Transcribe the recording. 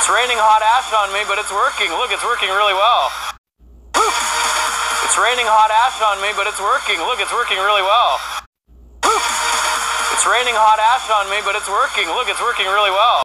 It's raining hot ash on me, but it's working. Look, it's working really well. It's raining hot ash on me, but it's working. Look, it's working really well. It's raining hot ash on me, but it's working. Look, it's working really well.